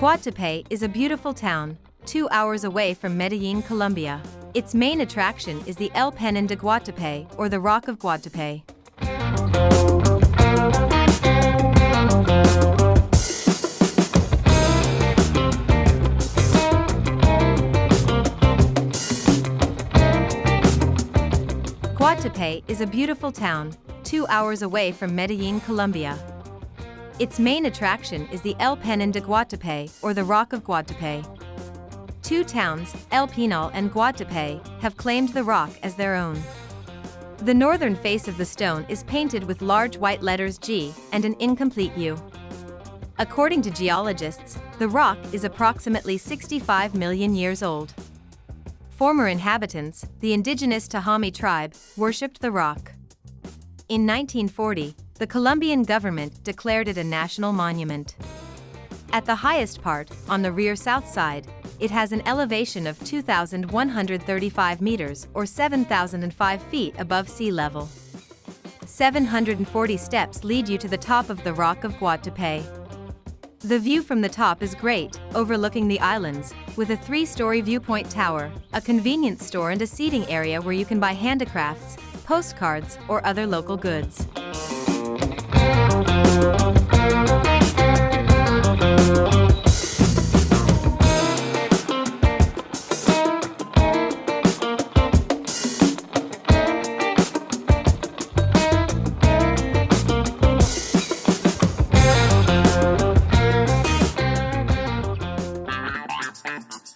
Guatapé is a beautiful town, two hours away from Medellin, Colombia. Its main attraction is the El Peñón de Guatapé, or the Rock of Guatapé. Guatapé is a beautiful town, two hours away from Medellin, Colombia. Its main attraction is the El Peñón de Guatapé, or the Rock of Guatapé. Two towns, El Peñol and Guatapé, have claimed the rock as their own. The northern face of the stone is painted with large white letters G and an incomplete U. According to geologists, the rock is approximately 65 million years old. Former inhabitants, the indigenous Tajamí tribe, worshipped the rock. In 1940, the Colombian government declared it a national monument. At the highest part, on the rear south side, it has an elevation of 2,135 meters or 7,005 feet above sea level. 740 steps lead you to the top of the Rock of Guatapé. The view from the top is great, overlooking the islands, with a three-story viewpoint tower, a convenience store and a seating area where you can buy handicrafts, postcards, or other local goods.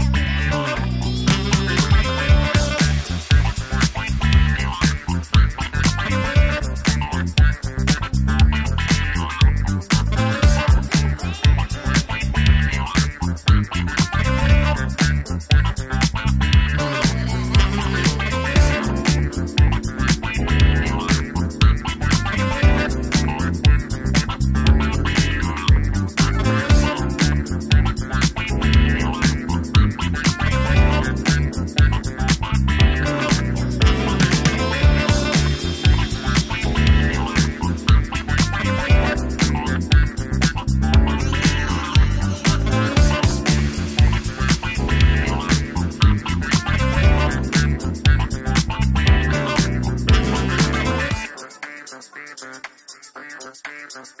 Música Yeah.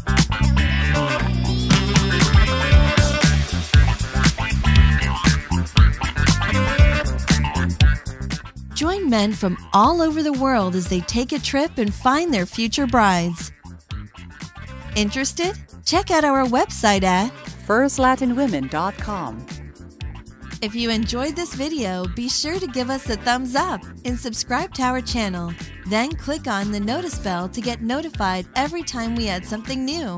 Join men from all over the world as they take a trip and find their future brides. Interested? Check out our website at FirstLatinWomen.com. If you enjoyed this video, be sure to give us a thumbs up and subscribe to our channel. Then click on the notice bell to get notified every time we add something new.